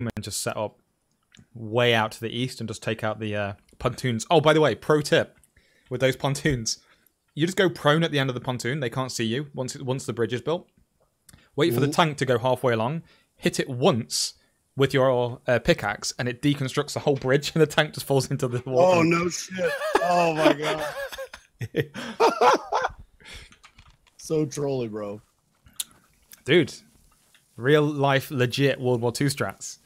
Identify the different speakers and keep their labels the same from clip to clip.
Speaker 1: and just set up way out to the east and just take out the uh, pontoons. Oh, by the way, pro tip with those pontoons, you just go prone at the end of the pontoon. They can't see you once once the bridge is built. Wait for the tank to go halfway along. Hit it once with your uh, pickaxe, and it deconstructs the whole bridge, and the tank just falls into the water.
Speaker 2: Oh no shit! Oh my god! so trolly, bro.
Speaker 1: Dude, real life, legit World War II strats.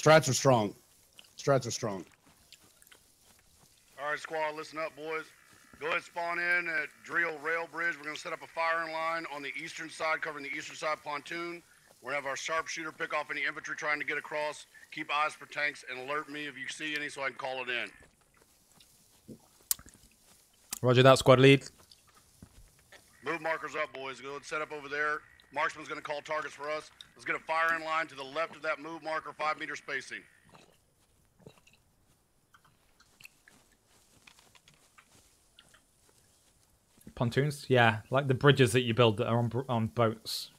Speaker 2: Strats are strong. Strats are strong.
Speaker 3: All right, squad, listen up, boys. Go ahead, spawn in at Driel Rail Bridge. We're going to set up a firing line on the eastern side, covering the eastern side pontoon. We're going to have our sharpshooter pick off any infantry trying to get across. Keep eyes for tanks and alert me if you see any so I can call it in.
Speaker 1: Roger that, squad lead.
Speaker 3: Move markers up, boys. Go ahead and set up over there. Marksman's going to call targets for us. Let's get a in line to the left of that move marker, five meter spacing.
Speaker 1: Pontoons? Yeah, like the bridges that you build that are on, on boats.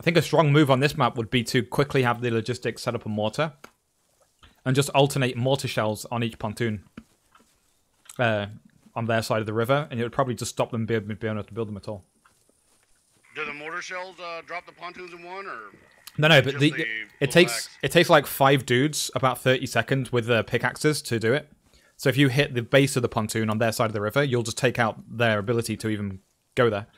Speaker 1: I think a strong move on this map would be to quickly have the logistics set up a mortar and just alternate mortar shells on each pontoon uh, on their side of the river, and it would probably just stop them being, able to build them at all.
Speaker 3: Do the mortar shells uh, drop the pontoons in one, or
Speaker 1: No, no, but the, it takes
Speaker 3: axe.
Speaker 1: it takes like five dudes about thirty seconds with the pickaxes to do it. So if you hit the base of the pontoon on their side of the river, you'll just take out their ability to even go there.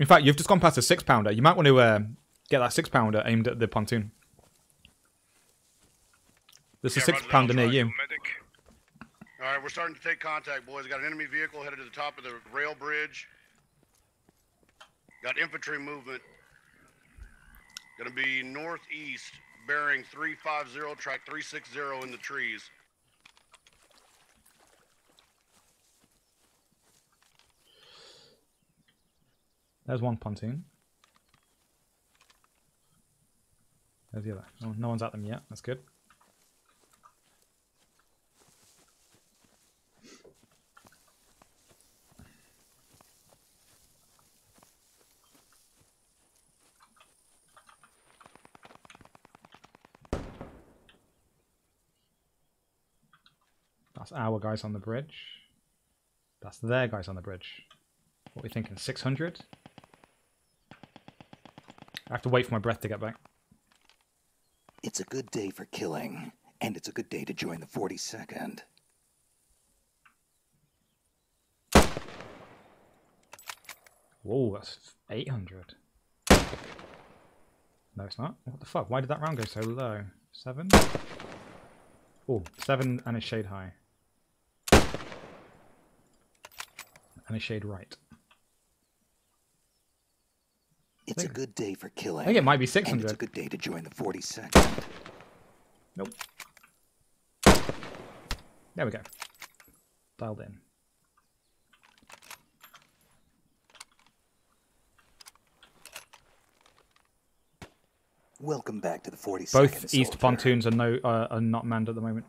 Speaker 1: In fact, you've just gone past a six pounder. You might want to uh, get that six pounder aimed at the pontoon. There's a six pounder near you.
Speaker 3: All right, we're starting to take contact, boys. Got an enemy vehicle headed to the top of the rail bridge. Got infantry movement. Gonna be northeast, bearing 350, track 360 in the trees.
Speaker 1: There's one pontoon. There's the other. Oh, no one's at them yet. That's good. That's our guys on the bridge. That's their guys on the bridge. What are we thinking? 600? I have to wait for my breath to get back.
Speaker 4: It's a good day for killing, and it's a good day to join the 42nd.
Speaker 1: Whoa, that's 800. No, it's not. What the fuck? Why did that round go so low? Seven? Oh, seven and a shade high. And a shade right.
Speaker 4: It's a good day for killing.
Speaker 1: I think it might be 600.
Speaker 4: And it's a good day to join the 42nd.
Speaker 1: Nope. There we go. Dialed in.
Speaker 4: Welcome back to the 42nd.
Speaker 1: Both east
Speaker 4: soldier.
Speaker 1: pontoons are no uh, are not manned at the moment.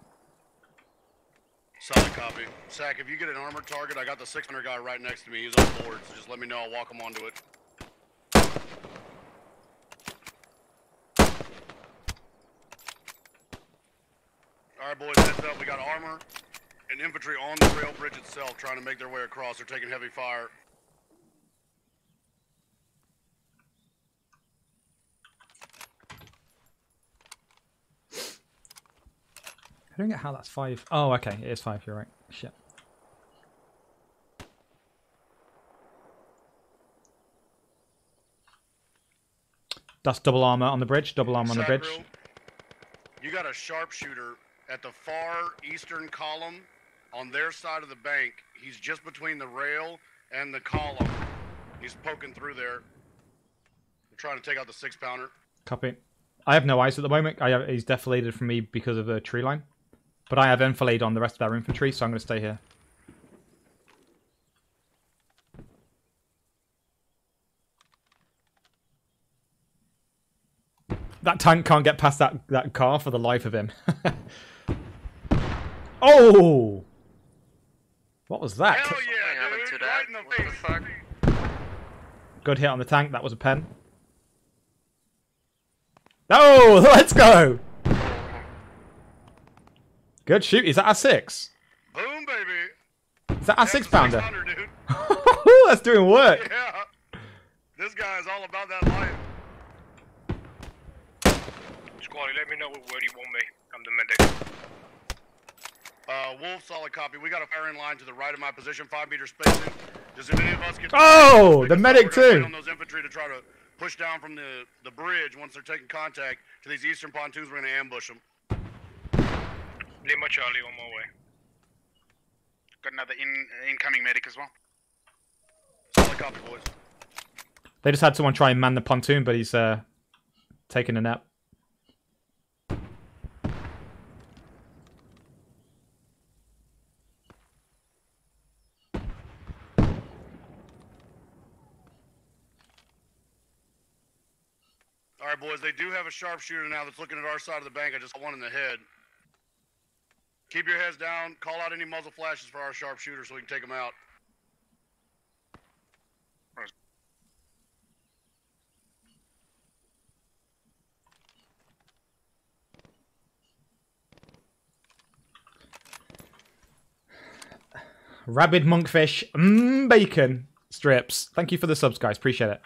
Speaker 3: Solid copy. Sack, if you get an armored target, I got the 600 guy right next to me. He's on board, so just let me know. I'll walk him onto it. All right, boys, heads up. We got armor and infantry on the rail bridge itself trying to make their way across. They're taking heavy fire.
Speaker 1: I don't get how that's five. Oh, okay, it is five. You're right. Shit. That's double armor on the bridge. Double armor on the bridge.
Speaker 3: You got a sharpshooter at the far eastern column on their side of the bank. He's just between the rail and the column. He's poking through there. They're trying to take out the six pounder.
Speaker 1: Copy. I have no eyes at the moment. I have, he's defiladed from me because of the tree line. But I have enfilade on the rest of our infantry, so I'm going to stay here. That tank can't get past that, that car for the life of him. oh! What was that?
Speaker 3: Hell yeah,
Speaker 5: I have a
Speaker 3: dude! right, in the
Speaker 5: what the fuck?
Speaker 1: Good hit on the tank. That was a pen. Oh, let's go. Good shoot. Is that a six?
Speaker 3: Boom, baby.
Speaker 1: Is that a
Speaker 3: That's
Speaker 1: six pounder?
Speaker 3: 600, dude.
Speaker 1: That's doing work.
Speaker 3: Yeah. This guy is all about that life.
Speaker 6: Squally, let me know where you want me. I'm the medic.
Speaker 3: Uh, Wolf, solid copy. We got a firing line to the right of my position, five meter spacing. Does any of us get?
Speaker 1: Oh,
Speaker 3: Take
Speaker 1: the medic
Speaker 3: stop. We're gonna
Speaker 1: too.
Speaker 3: On those infantry to try to push down from the the bridge once they're taking contact to these eastern pontoons. We're gonna ambush them.
Speaker 6: Lima Charlie on my way.
Speaker 7: Got another in, incoming medic as well.
Speaker 3: Solid copy, boys.
Speaker 1: They just had someone try and man the pontoon, but he's uh, taking a nap.
Speaker 3: All right, boys. They do have a sharpshooter now that's looking at our side of the bank. I just got one in the head. Keep your heads down. Call out any muzzle flashes for our sharpshooter so we can take them out.
Speaker 1: Rabid monkfish, mmm, bacon strips. Thank you for the subs, guys. Appreciate it.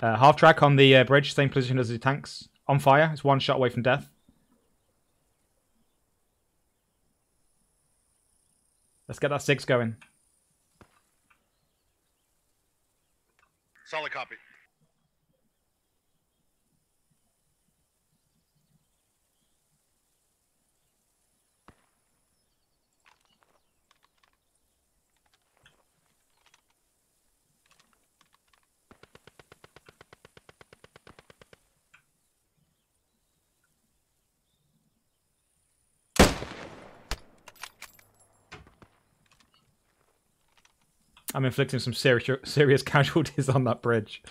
Speaker 1: Uh, half track on the uh, bridge, same position as the tanks. On fire. It's one shot away from death. Let's get that six going.
Speaker 3: Solid copy.
Speaker 1: I'm inflicting some serious serious casualties on that bridge.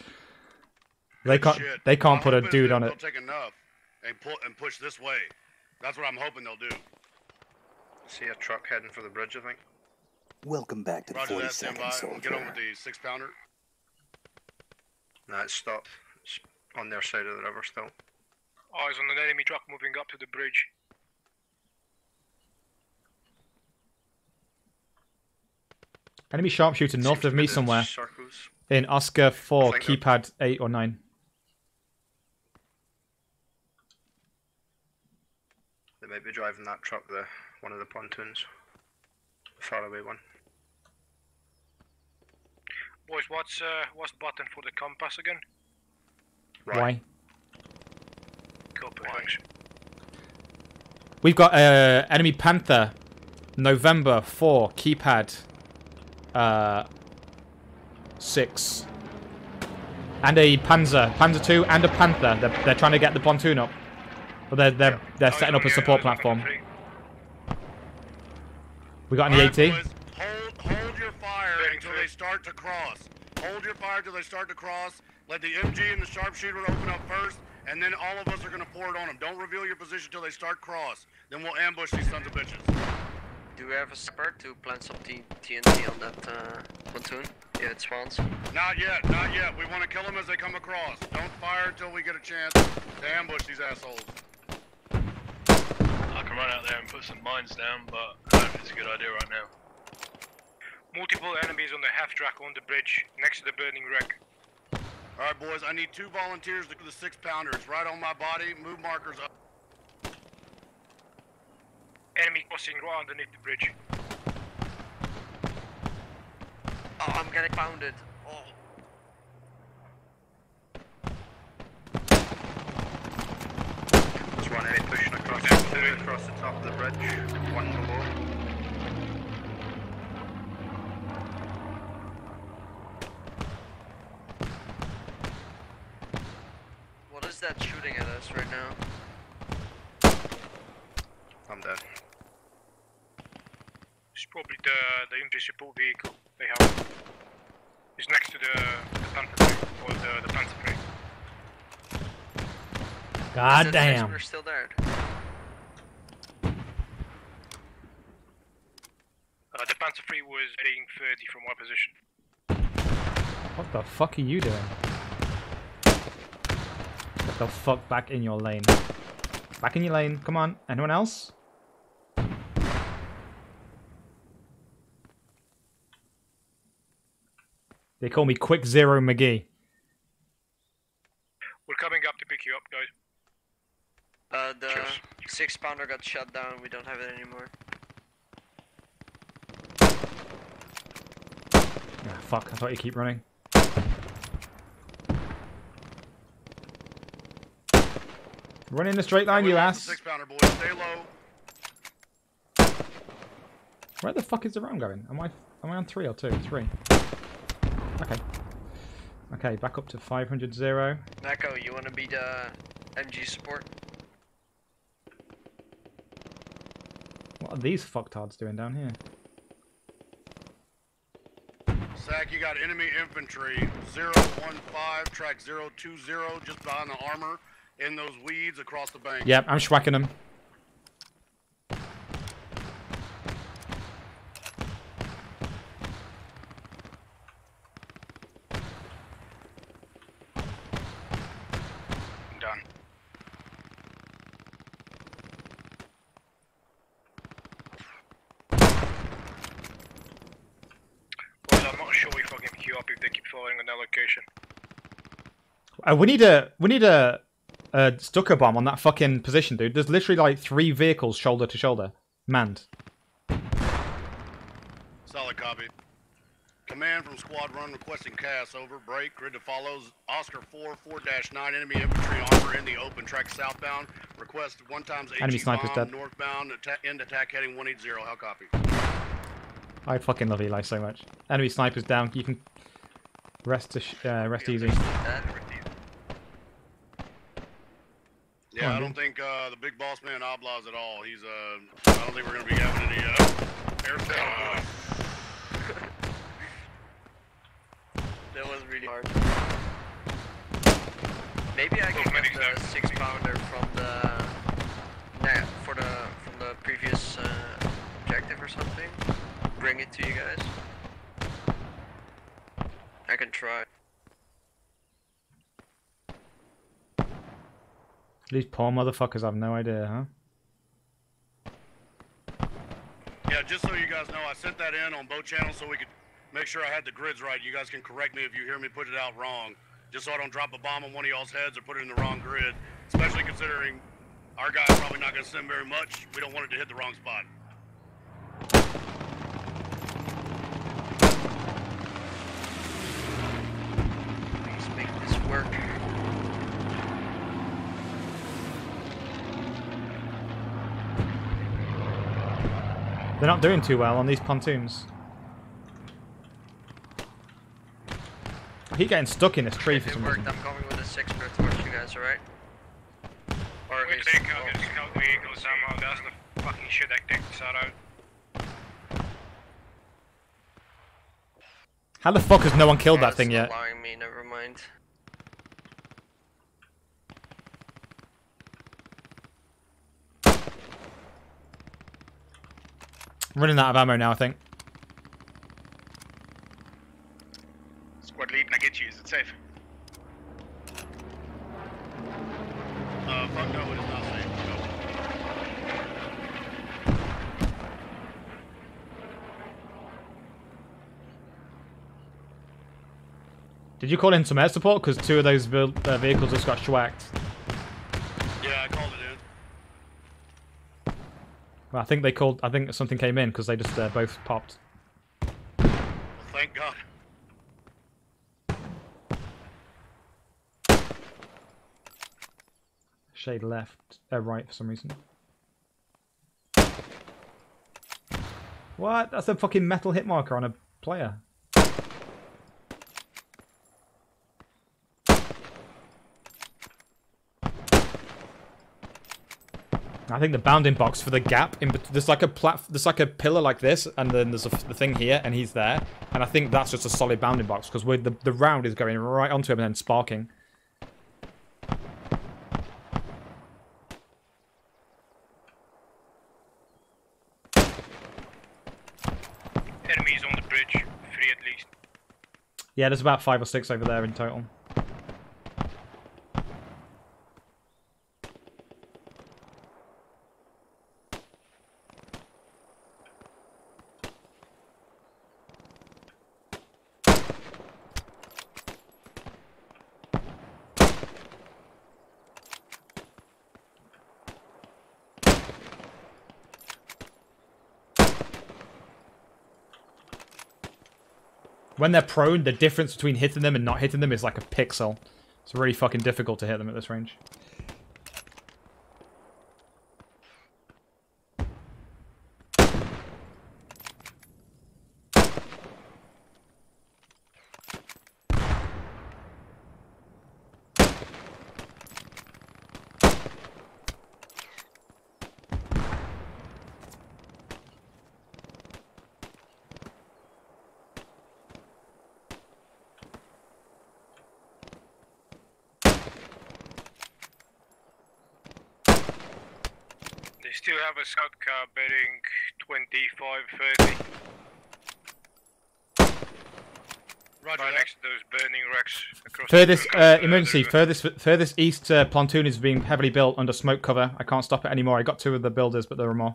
Speaker 1: They can't
Speaker 3: Shit.
Speaker 1: they can't
Speaker 3: I'm
Speaker 1: put a
Speaker 3: hoping
Speaker 1: dude
Speaker 3: that
Speaker 1: on
Speaker 3: they'll
Speaker 1: it.
Speaker 3: take enough and pull and push this way. That's what I'm hoping they'll do.
Speaker 5: See a truck heading for the bridge, I think.
Speaker 4: Welcome back to the
Speaker 3: Roger that. Stand
Speaker 4: 42nd
Speaker 3: by. We'll get on with the six pounder.
Speaker 5: No, it's stopped. It's on their side of the river still.
Speaker 6: Oh, Eyes on an enemy truck moving up to the bridge.
Speaker 1: Enemy sharpshooter north of me somewhere.
Speaker 5: Circles.
Speaker 1: In Oscar 4,
Speaker 5: Flank up.
Speaker 1: keypad 8 or 9.
Speaker 5: They might be driving that truck, the one of the pontoons. The faraway one.
Speaker 6: Boys, what's uh, what's button for the compass again?
Speaker 1: Why?
Speaker 6: Copy, thanks.
Speaker 1: We've got uh, enemy Panther, November 4, keypad uh, 6. And a Panzer, Panzer 2 and a Panther. They're, they're trying to get the pontoon up. But they're, they're, they're setting up a support platform. We got any
Speaker 3: All right,
Speaker 1: AT?
Speaker 3: boys, hold, hold your fire until they start to cross. Hold your fire until they start to cross. Let the MG and the sharpshooter open up first, and then all of us are gonna pour it on them. Don't reveal your position until they start cross. Then we'll ambush these sons of bitches.
Speaker 5: Do we have a spur to plant some T- TNT on that uh, pontoon? Yeah, it spawns.
Speaker 3: Not yet, not yet. We want to kill them as they come across. Don't fire until we get a chance to ambush these assholes.
Speaker 8: I can run out there and put some mines down, but I don't think it's a good idea right now.
Speaker 6: Multiple enemies on the half track on the bridge next to the burning wreck.
Speaker 3: All right, boys. I need two volunteers to do the six pounder. It's right on my body. Move markers up.
Speaker 6: Enemy crossing right underneath the bridge.
Speaker 5: Oh, I'm getting pounded. Oh. There's one enemy pushing across, across the top of the bridge. One below.
Speaker 6: the invisible vehicle they have. It's next to the, the panther or the, the panther crate.
Speaker 1: God damn.
Speaker 5: We're still there.
Speaker 6: Uh, the Panther 3 was being 30 from my position.
Speaker 1: What the fuck are you doing? Get the fuck back in your lane. Back in your lane, come on. Anyone else? They call me Quick Zero McGee.
Speaker 6: We're coming up to pick you up, guys.
Speaker 5: Uh, the
Speaker 8: Cheers.
Speaker 5: six pounder got shut down. We don't have it anymore.
Speaker 1: Ah, fuck. I thought you keep running. Run in a straight line,
Speaker 3: We
Speaker 1: you ass.
Speaker 3: Six pounder boys, stay low.
Speaker 1: Where the fuck is the round going? Am I am I on three or two? Three. Okay. Okay, back up to 500 zero.
Speaker 5: Mako, you wanna be the uh, MG support?
Speaker 1: What are these fucktards doing down here?
Speaker 3: Sack, you got enemy infantry 015, track 020, just behind the armor, in those weeds across the bank.
Speaker 1: Yep, I'm schwacking them.
Speaker 7: Done.
Speaker 6: Boys, I'm not sure if I can queue up if they keep following on that location.
Speaker 1: Uh, we need a we need a, a Stuka bomb on that fucking position, dude. There's literally like three vehicles shoulder to shoulder, manned.
Speaker 3: Solid copy. Command from Squad Run requesting CAS over. Break. Grid to follows. Oscar 4, 4-9. Enemy infantry armor in the open. Track southbound. Request one times HE
Speaker 1: Enemy sniper's
Speaker 3: bomb.
Speaker 1: dead.
Speaker 3: Northbound. Atta- end attack heading 180. How copy?
Speaker 1: I fucking love Eli so much. Enemy snipers down. You can rest to sh- uh, rest easy.
Speaker 5: That
Speaker 3: Yeah,
Speaker 1: on,
Speaker 3: I don't think uh, the big boss man Oblaz at all. He's uh, I don't think we're gonna be having any uh, air uh,
Speaker 5: that was really hard. Maybe I can
Speaker 6: medics
Speaker 5: get
Speaker 6: there.
Speaker 5: the six pounder from the nah, for the from the previous uh, objective or something. Bring it to you guys. I can try.
Speaker 1: These poor motherfuckers have no idea, huh?
Speaker 3: Yeah, just so you guys know, I sent that in on both channels so we could make sure I had the grids right. You guys can correct me if you hear me put it out wrong, just so I don't drop a bomb on one of y'all's heads or put it in the wrong grid. Especially considering our guy's probably not gonna send very much. We don't want it to hit the wrong spot.
Speaker 5: Please make this work.
Speaker 1: They're not doing too well on these pontoons. I keep getting stuck in this tree for
Speaker 5: If it
Speaker 1: some
Speaker 5: worked,
Speaker 1: reason.
Speaker 5: I'm coming with a six minute towards you guys, alright? Or at
Speaker 6: We
Speaker 5: least-
Speaker 6: take out the scout vehicles, ammo. That's the fucking shit that takes us out.
Speaker 1: How the fuck has no one killed
Speaker 5: Oh,
Speaker 1: that thing yet?
Speaker 5: Allowing me, never mind.
Speaker 1: I'm running out of ammo now, I think.
Speaker 7: Squad lead, I get you. Is it safe?
Speaker 3: Uh, fuck no, it is not safe. No.
Speaker 1: Did you call in some air support? Because two of those uh, vehicles just got schwacked.
Speaker 3: Yeah, I called it in.
Speaker 1: Well, I think they called. I think something came in because they just uh, both popped.
Speaker 3: Thank God.
Speaker 1: Shade left, uh, right for some reason. What? That's a fucking metal hit marker on a player. I think the bounding box for the gap in there's like a plat there's like a pillar like this and then there's a the thing here and he's there and I think that's just a solid bounding box because the the round is going right onto him and then sparking.
Speaker 6: Enemies on the bridge, three at least.
Speaker 1: Yeah, there's about five or six over there in total. When they're prone, the difference between hitting them and not hitting them is like a pixel. It's really fucking difficult to hit them at this range.
Speaker 6: They still have a scout car bearing 25, 30.
Speaker 3: Roger
Speaker 6: Right
Speaker 3: that.
Speaker 6: next to those burning wrecks across
Speaker 1: Furthest
Speaker 6: the
Speaker 1: uh, emergency, furthest furthest east uh, pontoon is being heavily built under smoke cover. I can't stop it anymore. I got two of the builders, but there are more.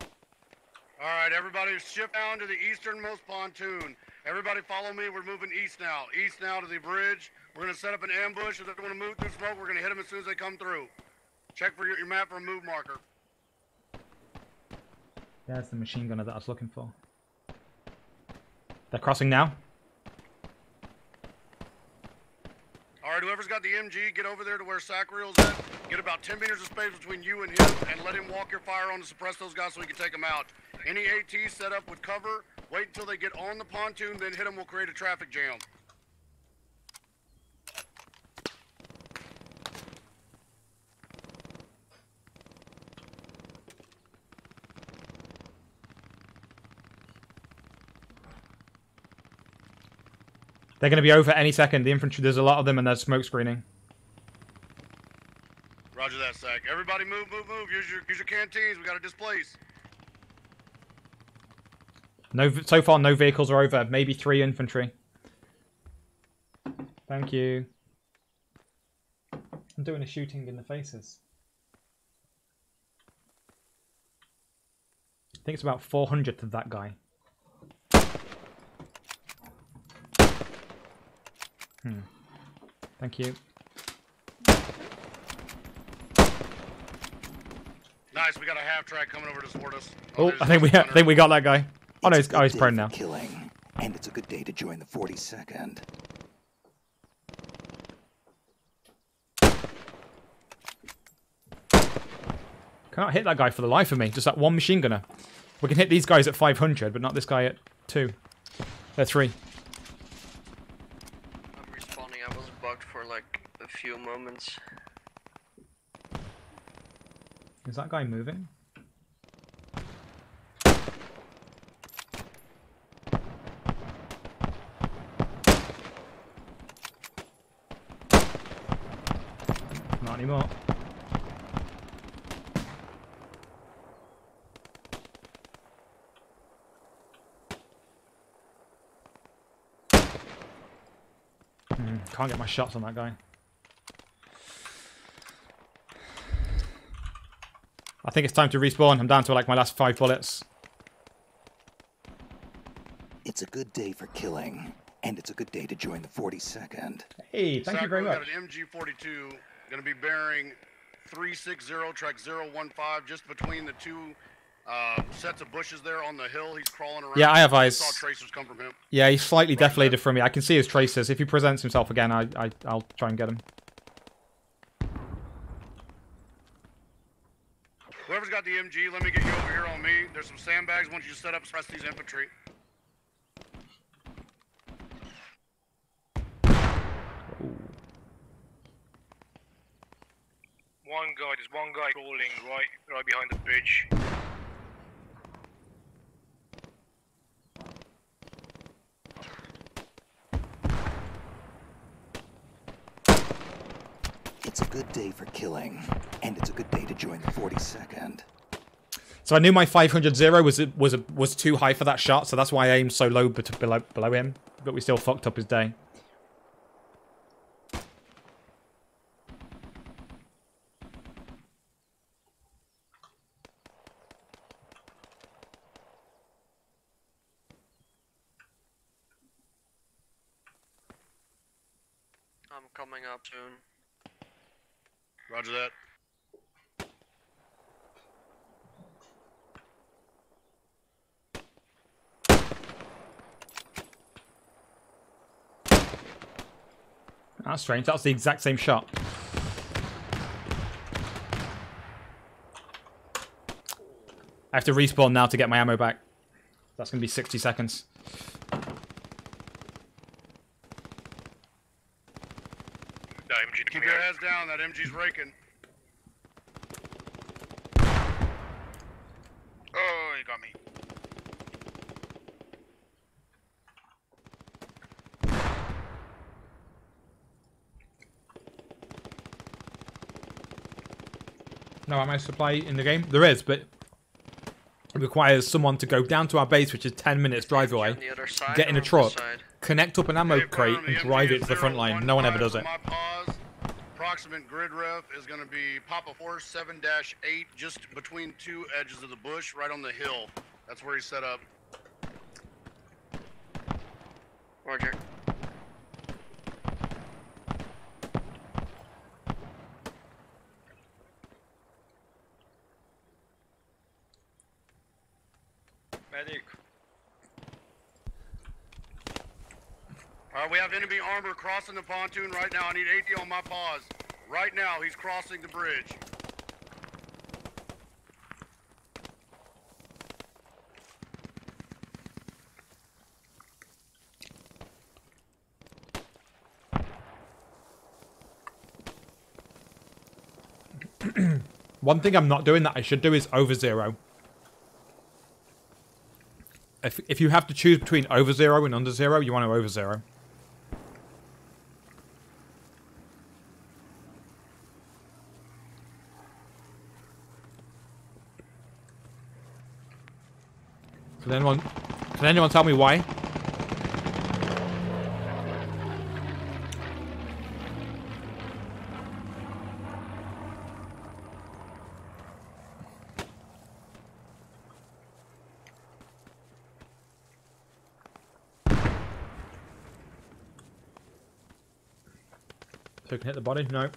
Speaker 3: All right, everybody, shift down to the easternmost pontoon. Everybody, follow me. We're moving east now. East now to the bridge. We're gonna set up an ambush. If they want to move through smoke, we're gonna hit them as soon as they come through. Check for your, your map for a move marker.
Speaker 1: There's the machine gunner that I was looking for. They're crossing now.
Speaker 3: All right, whoever's got the MG, get over there to where Sacriel's at. Get about 10 meters of space between you and him, and let him walk your fire on to suppress those guys so we can take them out. Any AT set up with cover, wait until they get on the pontoon, then hit them. We'll create a traffic jam.
Speaker 1: They're going to be over any second. The infantry, there's a lot of them, and they're smoke screening.
Speaker 3: Roger that, Sack. Everybody move, move, move. Use your, use your canteens. We got to displace.
Speaker 1: No, so far no vehicles are over. Maybe three infantry. Thank you. I'm doing a shooting in the faces. I think it's about 400 to that guy. Hmm. Thank you.
Speaker 3: Nice. We got a half track coming over to support us.
Speaker 1: Oh,
Speaker 3: there's
Speaker 1: I think we
Speaker 3: another
Speaker 1: I think we got that guy. Oh no, he's,
Speaker 4: a
Speaker 1: oh, he's prone now.
Speaker 4: Killing, and it's a good day to join the 42nd.
Speaker 1: Can't hit that guy for the life of me. Just that one machine gunner. We can hit these guys at 500, but not this guy at two. They're three.
Speaker 5: I'm respawning. I was bugged for like a few moments.
Speaker 1: Is that guy moving? Not anymore. Hmm, can't get my shots on that guy. Think it's time to respawn. I'm down to like my last five bullets.
Speaker 4: It's a good day for killing, and it's a good day to join the 42nd.
Speaker 1: Hey, thank you very
Speaker 3: we
Speaker 1: much.
Speaker 3: got an MG42 going to be bearing 360 track 015 just between the two uh, sets of bushes there on the hill. He's crawling around.
Speaker 1: Yeah, I have
Speaker 3: I
Speaker 1: eyes.
Speaker 3: saw tracers come from him.
Speaker 1: Yeah, he's slightly defiladed from me. I can see his traces. If he presents himself again, I, I I'll try and get him.
Speaker 3: Whoever's got the MG, let me get you over here on me. There's some sandbags. Once you set up, press these infantry.
Speaker 6: One guy, there's one guy crawling right, right behind the bridge.
Speaker 4: It's a good day for killing, and it's a good day to join the 42nd.
Speaker 1: So I knew my 500 zero was was was too high for that shot, so that's why I aimed so low bet- below below him. But we still fucked up his day.
Speaker 5: I'm coming up soon.
Speaker 3: Roger that.
Speaker 1: That's strange. That's the exact same shot. I have to respawn now to get my ammo back. That's gonna be 60 seconds.
Speaker 6: The MG to
Speaker 3: Keep
Speaker 6: me.
Speaker 3: your heads down. That MG's raking.
Speaker 7: Oh, he got me.
Speaker 1: No ammo supply in the game? There is, but it requires someone to go down to our base, which is 10 minutes drive away,
Speaker 5: On the other side
Speaker 1: get in a truck, connect up an ammo crate, and drive it to the front line. No one ever does it.
Speaker 3: For My pause. Approximate grid ref is going to be Papa Horse 7 8, just between two edges of the bush, right on the hill. That's where he's set up.
Speaker 5: Roger.
Speaker 8: Medic.
Speaker 3: All right, we have enemy armor crossing the pontoon right now. I need AT on my pause. Right now, he's crossing the bridge.
Speaker 1: One thing I'm not doing that I should do is over zero. If, if you have to choose between over zero and under zero, you want to over zero. Can anyone, can anyone tell me why? So can hit the body? No.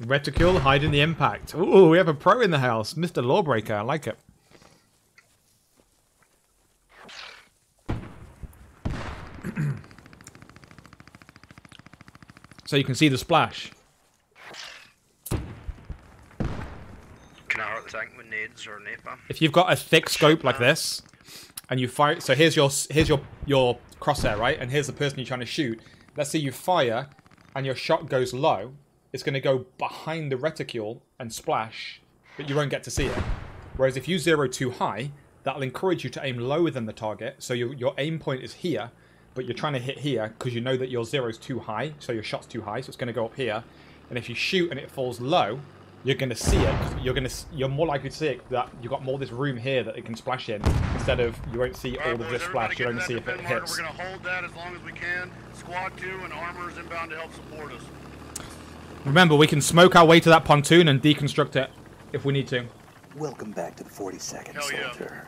Speaker 1: Reticule, hiding the impact. Ooh, we have a pro in the house. Mr. Lawbreaker, I like it. So you can see the splash.
Speaker 9: Can I hurt the tank with nades or napalm?
Speaker 1: If you've got a thick scope like this, and you fire, so here's your here's your your crosshair, right? And here's the person you're trying to shoot. Let's say you fire, and your shot goes low. It's going to go behind the reticule and splash, but you won't get to see it. Whereas if you zero too high, that'll encourage you to aim lower than the target. So your your aim point is here, but you're trying to hit here because you know that your zero's too high, so your shot's too high, so it's going to go up here. And if you shoot and it falls low, you're going to see it. You're going to you're more likely to see it that you've got more this room here that it can splash in instead of you won't see
Speaker 3: All
Speaker 1: all
Speaker 3: right,
Speaker 1: of
Speaker 3: boys,
Speaker 1: this splash. You
Speaker 3: get
Speaker 1: only
Speaker 3: to
Speaker 1: see if it
Speaker 3: defend marker.
Speaker 1: hits.
Speaker 3: We're going to hold that as long as we can. Squad 2 and Armor is inbound to help support us.
Speaker 1: Remember, we can smoke our way to that pontoon and deconstruct it if we need to.
Speaker 4: Welcome back to the 42nd,
Speaker 3: Hell yeah.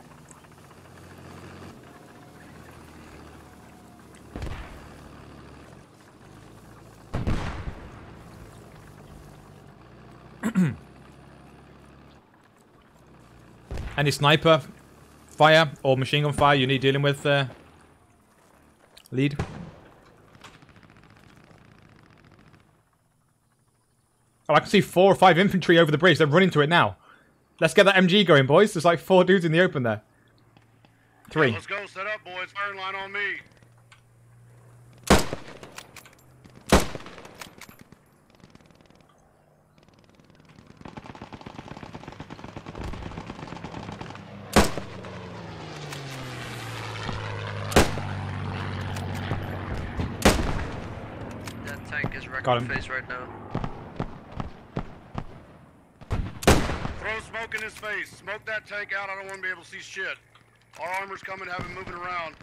Speaker 1: Any sniper fire or machine gun fire you need dealing with, uh, lead? Oh, I can see four or five infantry over the bridge. They're running to it now. Let's get that MG going, boys. There's like four dudes in the open there. Three.
Speaker 3: Let's go. Set up, boys. Firing line on me.
Speaker 5: That tank is wrecking
Speaker 1: Got him.
Speaker 5: face right now.
Speaker 3: Throw smoke in his face. Smoke that tank out. I don't want to be able to see shit. Our armor's coming. Have him moving around.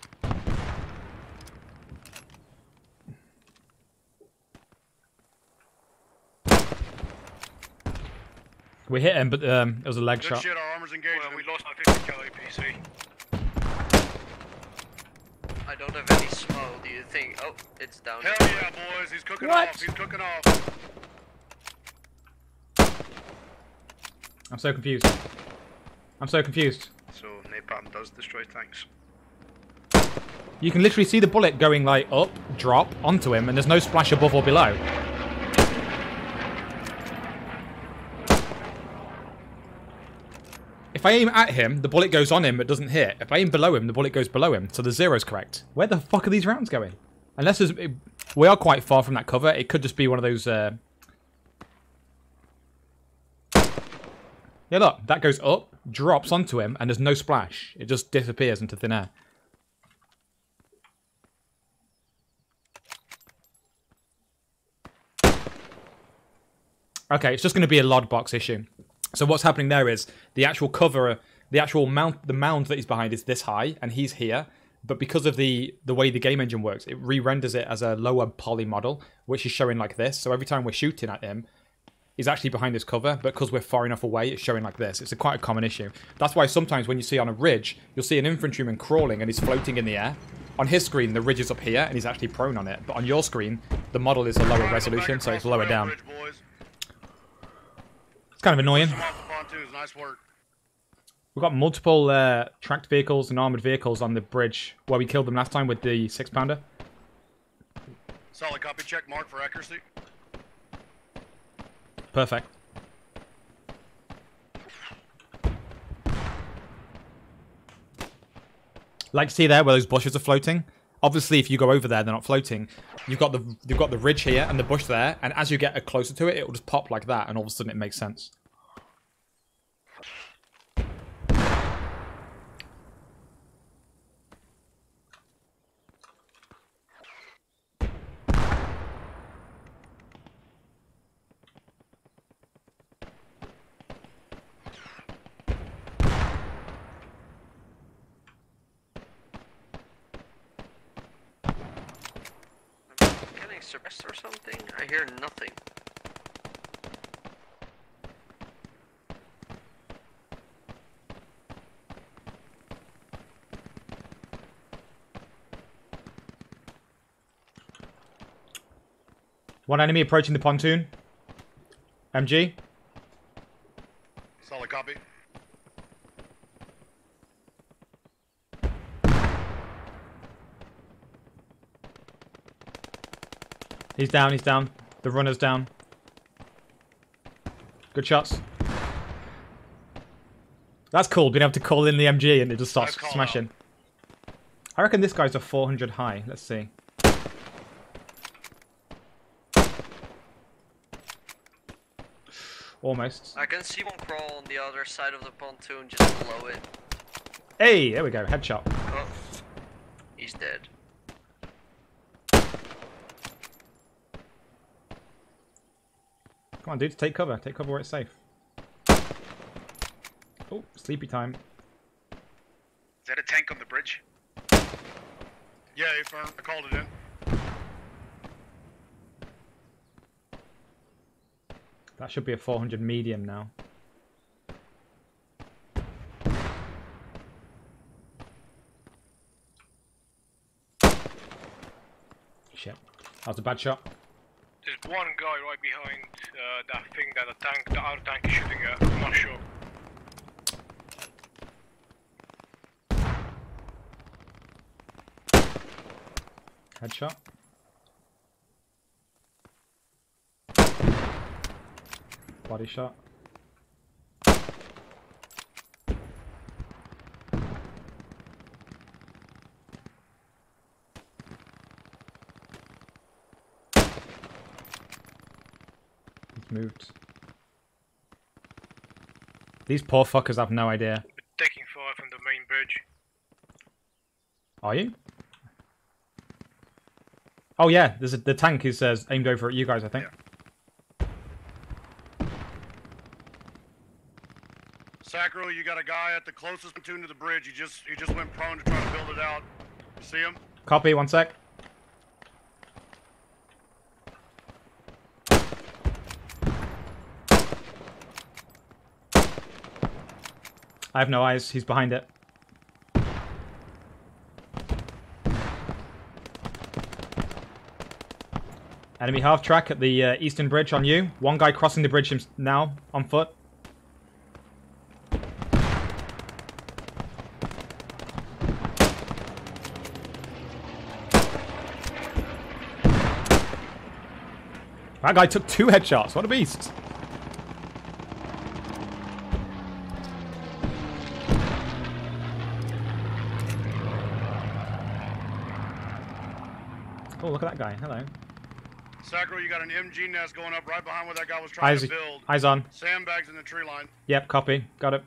Speaker 1: We hit him, but um, it was a leg
Speaker 3: Good
Speaker 1: shot.
Speaker 3: shit. Our armor's engaged.
Speaker 6: Well, we lost our 50 cal APC.
Speaker 5: I don't have any smoke. Do you think? Oh, it's down.
Speaker 3: Hell
Speaker 5: there.
Speaker 3: yeah, boys. He's cooking
Speaker 1: What?
Speaker 3: off. He's cooking off.
Speaker 1: I'm so confused. I'm so confused.
Speaker 9: So napalm does destroy tanks.
Speaker 1: You can literally see the bullet going like up, drop onto him, and there's no splash above or below. If I aim at him, the bullet goes on him, but doesn't hit. If I aim below him, the bullet goes below him, so the zero's correct. Where the fuck are these rounds going? Unless there's, we are quite far from that cover. It could just be one of those. Uh... Yeah, look, that goes up, drops onto him, and there's no splash. It just disappears into thin air. Okay, it's just going to be a lod box issue. So what's happening there is the actual cover, the actual mount, the mound that he's behind is this high, and he's here. But because of the the way the game engine works, it re-renders it as a lower poly model, which is showing like this. So every time we're shooting at him, he's actually behind this cover. But because we're far enough away, it's showing like this. It's a quite a common issue. That's why sometimes when you see on a ridge, you'll see an infantryman crawling and he's floating in the air. On his screen, the ridge is up here and he's actually prone on it. But on your screen, the model is a lower resolution, so it's lower down. It's kind of annoying.
Speaker 3: Push him off the pontoons. Nice work.
Speaker 1: We've got multiple uh, tracked vehicles and armored vehicles on the bridge where we killed them last time with the six pounder.
Speaker 3: Solid copy check mark for accuracy.
Speaker 1: Perfect. Like see there where those bushes are floating. Obviously, if you go over there, they're not floating. You've got the you've got the ridge here and the bush there, and as you get closer to it, it will just pop like that, and all of a sudden it makes sense.
Speaker 5: I'm getting suppressed or something. I hear nothing.
Speaker 1: One enemy approaching the pontoon. MG.
Speaker 3: Solid copy.
Speaker 1: He's down. He's down. The runner's down. Good shots. That's cool, being able to call in the MG and it just starts smashing. I reckon this guy's a 400 high. Let's see. Almost.
Speaker 5: I can see one crawl on the other side of the pontoon just below it.
Speaker 1: Hey, there we go. Headshot.
Speaker 5: Oh, he's dead.
Speaker 1: Come on, dude. Take cover. Take cover where it's safe. Oh, sleepy time.
Speaker 7: Is that a tank on the bridge?
Speaker 3: Yeah, affirm. I called it in.
Speaker 1: That should be a 400 medium now. Shit. That was a bad shot.
Speaker 6: There's one guy right behind uh, that thing that the tank, the other tank is shooting at. I'm not sure.
Speaker 1: Headshot. Body shot. He's moved. These poor fuckers have no idea.
Speaker 6: Taking fire from the main bridge.
Speaker 1: Are you? Oh yeah, there's a, the tank is uh, aimed over at you guys, I think.
Speaker 3: Sacro, you got a guy at the closest pontoon to the bridge. He just he just went prone to try to build it out. You see him?
Speaker 1: Copy, one sec. I have no eyes. He's behind it. Enemy half track at the uh, eastern bridge on you. One guy crossing the bridge now on foot. That guy took two headshots. What a beast. Oh, look at that guy. Hello.
Speaker 3: Sacro, you got an MG nest going up right behind where that guy was trying
Speaker 1: Eyes,
Speaker 3: to build.
Speaker 1: eyes on.
Speaker 3: Sandbags in the tree line.
Speaker 1: Yep, copy. Got it.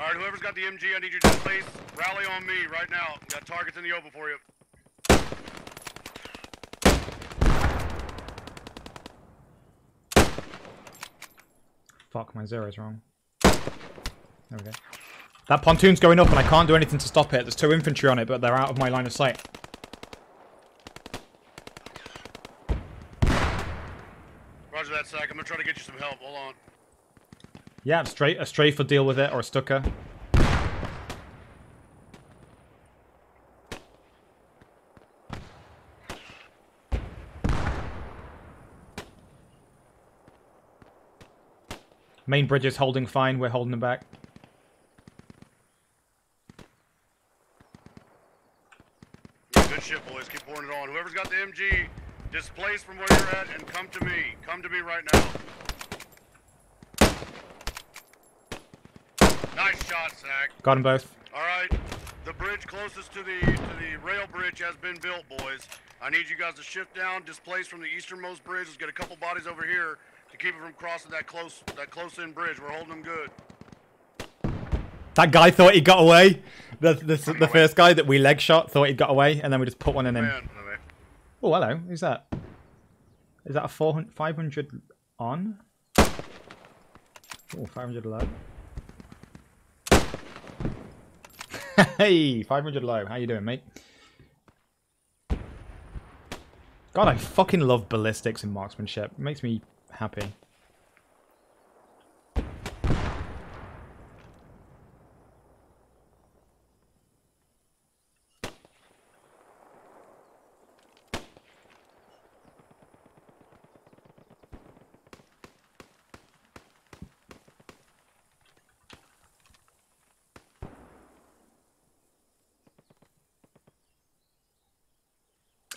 Speaker 3: All right, whoever's got the MG, I need you to place. Rally on me right now. We got targets in the open for you.
Speaker 1: Fuck, my zero's wrong. There we go. That pontoon's going up and I can't do anything to stop it. There's two infantry on it, but they're out of my line of sight.
Speaker 3: Roger that, Sack. I'm gonna try to get you some help. Hold on.
Speaker 1: Yeah, straight a strafe will deal with it or a Stuka. Main bridge is holding fine. We're holding them back.
Speaker 3: Good shit, boys. Keep pouring it on. Whoever's got the MG, displace from where you're at and come to me. Come to me right now. Nice shot, Sack.
Speaker 1: Got them both.
Speaker 3: All right. The bridge closest to the to the rail bridge has been built, boys. I need you guys to shift down, displace from the easternmost bridge. Let's get a couple bodies over here to keep it from crossing that close that close in bridge. We're holding them good.
Speaker 1: That guy thought he got away. The the, the first guy that we leg shot thought he got away, and then we just put one in him. Oh, hello. Who's that? Is that a 400, 500 on? Oh, 500 low. Hey, 500 low. How you doing, mate? God, I fucking love ballistics and marksmanship. It makes me happy.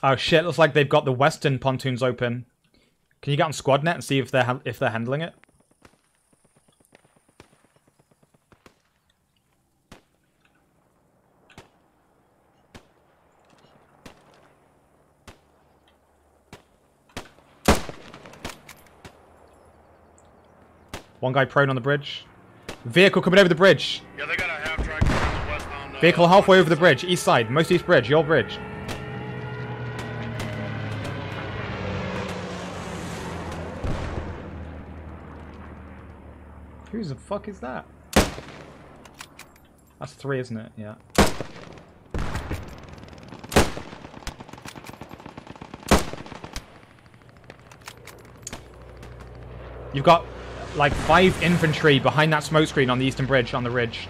Speaker 1: Oh shit! Looks like they've got the western pontoons open. Can you get on squad net and see if they're if they're handling it? One guy prone on the bridge. Vehicle coming over the bridge.
Speaker 3: Yeah, they got a half track westbound. Uh,
Speaker 1: Vehicle halfway over the bridge, east side, most east bridge, your bridge. Who the fuck is that? That's three, isn't it? Yeah. You've got like five infantry behind that smoke screen on the eastern bridge on the ridge.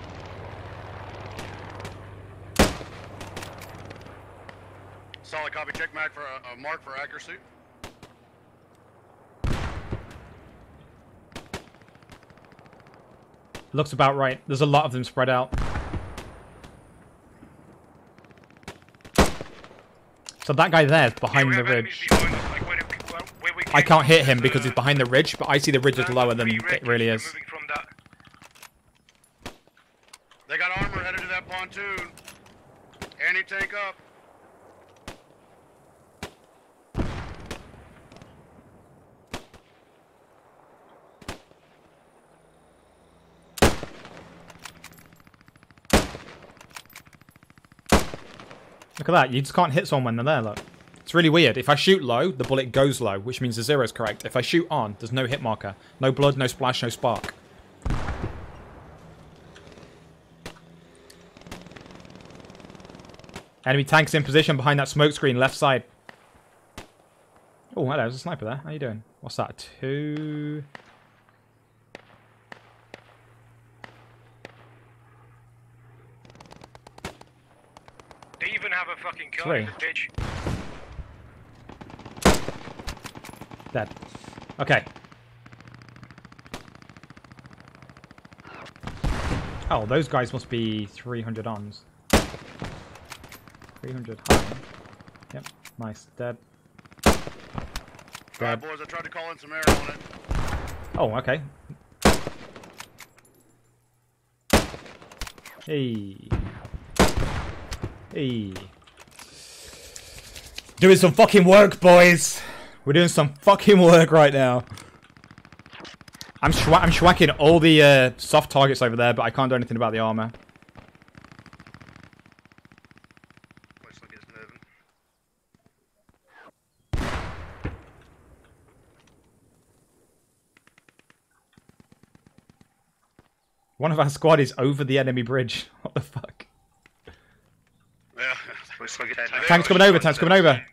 Speaker 3: Solid copy. Check Mac for a mark for accuracy.
Speaker 1: Looks about right. There's a lot of them spread out. So that guy there is behind the ridge. I can't hit him because he's behind the ridge, but I see the ridge is lower than it really is.
Speaker 3: They got armor headed to that pontoon. Anti-tank up.
Speaker 1: Look at that. You just can't hit someone when they're there, look. It's really weird. If I shoot low, the bullet goes low, which means the zero is correct. If I shoot on, there's no hit marker. No blood, no splash, no spark. Enemy tanks in position behind that smoke screen, left side. Oh, hello, there's a sniper there. How you doing? What's that? Two...
Speaker 6: They even have a fucking killer in the
Speaker 1: Three.
Speaker 6: bitch.
Speaker 1: Dead. Okay. Oh, those guys must be 300 ons. 300 high. Yep, nice. Dead.
Speaker 3: Alright,
Speaker 1: Dead.
Speaker 3: boys, I tried to call in some air on it.
Speaker 1: Oh, okay. Hey. Hey. Doing some fucking work, boys. We're doing some fucking work right now. I'm I'm schwacking all the uh, soft targets over there, but I can't do anything about the armor. One of our squad is over the enemy bridge. What the fuck?
Speaker 3: Yeah.
Speaker 9: Looks like it's
Speaker 1: Tank's coming over. Tank's coming over.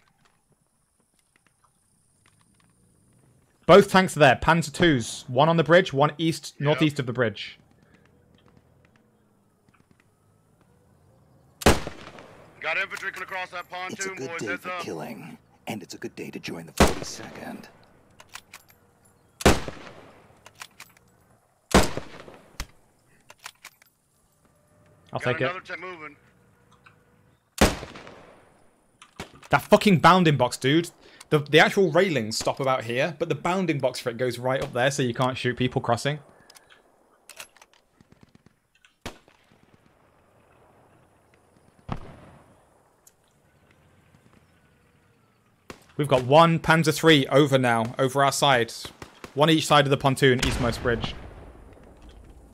Speaker 1: Both tanks are there. Panzer twos. One on the bridge. One east, northeast of the bridge.
Speaker 3: Got infantry coming across that
Speaker 4: It's a good
Speaker 3: boys.
Speaker 4: day
Speaker 3: Heads
Speaker 4: for
Speaker 3: up.
Speaker 4: killing, and it's a good day to join the 42nd.
Speaker 1: I'll
Speaker 3: Got
Speaker 1: take it.
Speaker 3: another moving.
Speaker 1: That fucking bounding box, dude. The the actual railings stop about here, but the bounding box for it goes right up there, so you can't shoot people crossing. We've got one Panzer III over now, over our side. One each side of the pontoon, eastmost bridge.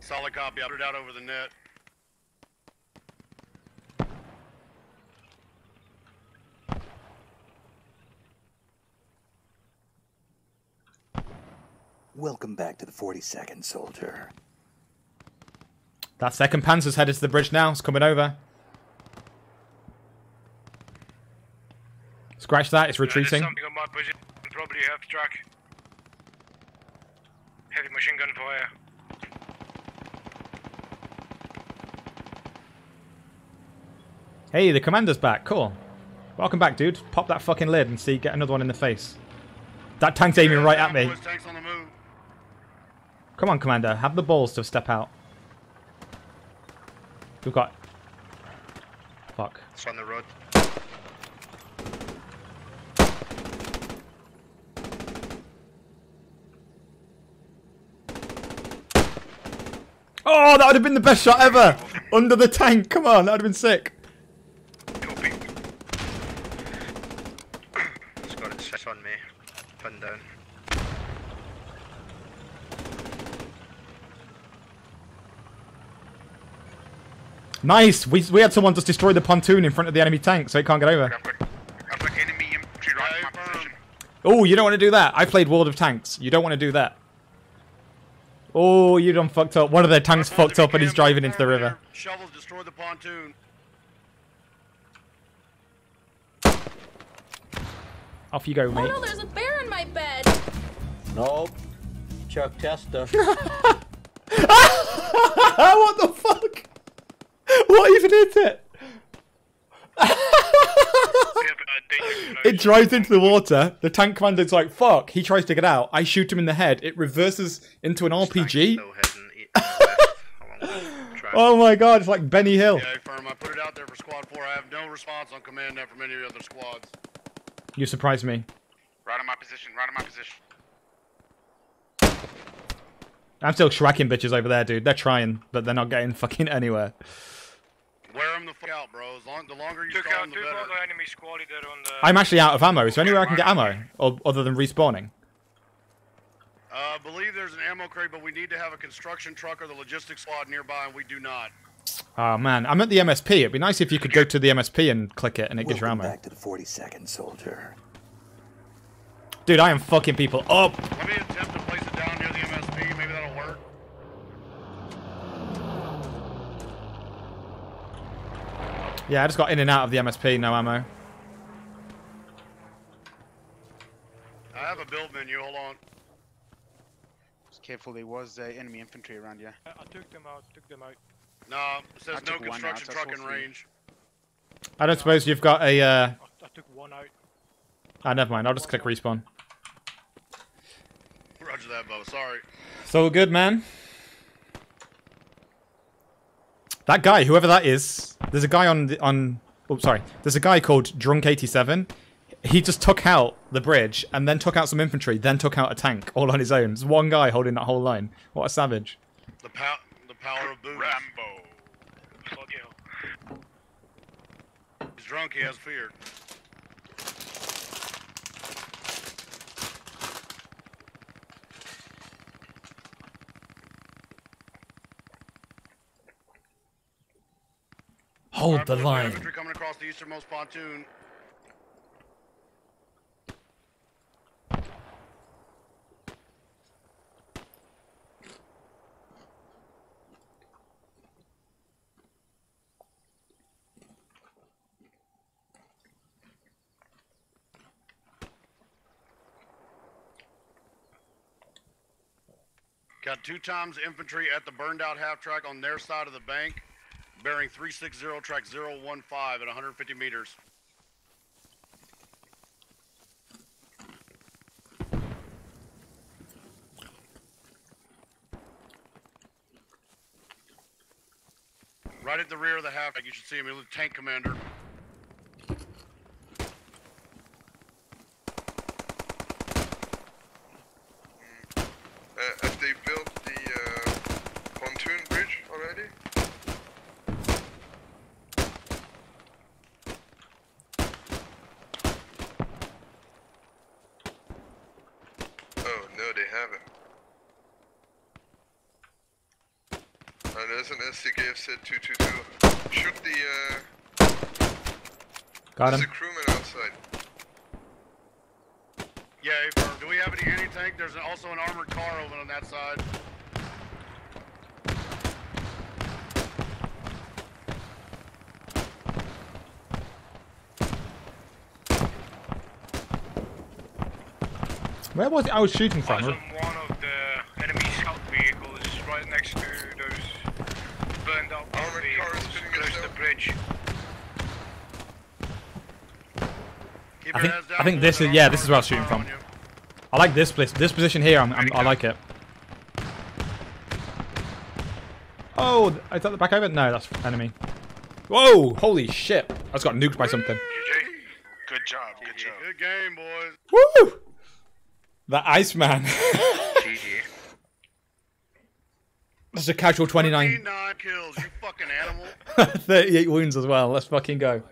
Speaker 3: Solid copy. Put out over the net.
Speaker 4: Welcome back to the 42nd, soldier.
Speaker 1: That second Panzer's headed to the bridge now. It's coming over. Scratch that, it's
Speaker 6: Uh, there's
Speaker 1: retreating.
Speaker 6: something on my position. Probably half track. Heavy machine gun fire.
Speaker 1: Hey, the commander's back. Cool. Welcome back, dude. Pop that fucking lid and see, get another one in the face. That tank's aiming right at me.
Speaker 3: Boys, tanks on the move.
Speaker 1: Come on, commander. Have the balls to step out. We've got... Fuck.
Speaker 9: It's on the road.
Speaker 1: Oh, that would have been the best shot ever! Under the tank. Come on, that would have been sick.
Speaker 6: Copy.
Speaker 9: It's got its it's on me. Pinned down.
Speaker 1: Nice. We, we had someone just destroy the pontoon in front of the enemy tank, so it can't get over.
Speaker 7: I've got, I've got enemy infantry right in my
Speaker 3: Hey,
Speaker 7: position.
Speaker 1: Oh, you don't want to do that. I played World of Tanks. You don't want to do that. Oh, you done fucked up. One of their tanks fucked up and he's driving into the river.
Speaker 3: Shovels destroy the pontoon.
Speaker 1: Off you go, mate.
Speaker 10: Oh
Speaker 1: mate.
Speaker 10: no, there's a bear in my bed.
Speaker 11: Nope. Chuck Testa.
Speaker 1: what the fuck? What even is it?
Speaker 6: We have a danger
Speaker 1: It drives into the water. The tank commander's like, fuck. He tries to get out. I shoot him in the head. It reverses into an RPG.
Speaker 9: Still heading west along the track.
Speaker 1: Oh my god, it's like Benny Hill.
Speaker 3: Yeah, firm. I put it out there for squad four. I have no response on command from any of the other squads.
Speaker 1: You surprised me.
Speaker 7: Right in my position, right in my position.
Speaker 1: I'm still shracking bitches over there, dude. They're trying, but they're not getting fucking anywhere.
Speaker 3: Wear them the fuck out, bro. As long, the longer you
Speaker 6: Took
Speaker 3: stall
Speaker 6: out
Speaker 3: them, the better.
Speaker 6: other enemy squad leader on the.
Speaker 1: I'm actually out of ammo. Is there anywhere I can get ammo? Or, other than respawning?
Speaker 3: Uh, I believe there's an ammo crate, but we need to have a construction truck or the logistics squad nearby, and we do not.
Speaker 1: Oh man, I'm at the MSP. It'd be nice if you could go to the MSP and click it and it gives you
Speaker 4: Welcome
Speaker 1: ammo.
Speaker 4: back to the 42nd, soldier.
Speaker 1: Dude, I am fucking people up.
Speaker 3: Let me attempt to place it down near the MSP. Maybe that'll work.
Speaker 1: Yeah, I just got in and out of the MSP, no ammo.
Speaker 3: I have a build menu. Hold on.
Speaker 7: Just careful, there was uh, enemy infantry around you.
Speaker 6: I, I took them out, took them out.
Speaker 3: No, it says
Speaker 7: I
Speaker 3: no
Speaker 7: took one out,
Speaker 3: construction truck in range.
Speaker 1: I don't suppose you've got a. Uh...
Speaker 6: I, I took one out.
Speaker 1: Ah, never mind. I'll just click respawn.
Speaker 3: Roger that, Bo. Sorry.
Speaker 1: It's all good, man. That guy, whoever that is, there's a guy on the, on. Oh, sorry. There's a guy called Drunk eighty seven. He just took out the bridge and then took out some infantry, then took out a tank all on his own. There's one guy holding that whole line. What a savage!
Speaker 3: The pow- the power of booze.
Speaker 6: Rambo. Fuck you.
Speaker 3: He's drunk. He has fear.
Speaker 1: Hold the
Speaker 3: boys, we have
Speaker 1: line.
Speaker 3: Infantry coming across the easternmost pontoon. Got two times infantry at the burned out half track on their side of the bank, bearing 360 track 015 at 150 meters. Right at the rear of the half you should see him. He's tank commander.
Speaker 10: Uh, have they built the uh, pontoon bridge already? Oh, no, they haven't. And there's an Sd.Kfz. 222. Shoot the, uh,
Speaker 1: Got
Speaker 10: there's a crewman outside.
Speaker 3: Yeah. Do we have any anti-tank? There's also an armored car over on that side.
Speaker 1: Where was it I was shooting
Speaker 6: I was
Speaker 1: from?
Speaker 6: on one of the enemy scout vehicles right next to those burned out
Speaker 10: Armored
Speaker 6: vehicles close to the bridge.
Speaker 1: I think- I think this is- yeah, this is where I was shooting from. I like this place. This position here, I'm, I'm, I like it. Oh, th- is that the back over? No, that's enemy. Whoa! Holy shit! I just got nuked by something.
Speaker 6: GG. Good job, good job.
Speaker 3: Good game, boys.
Speaker 1: Woo! That Iceman.
Speaker 9: GG.
Speaker 1: That's a casual 29.
Speaker 3: 29 kills, you fucking animal.
Speaker 1: 38 wounds as well. Let's fucking go.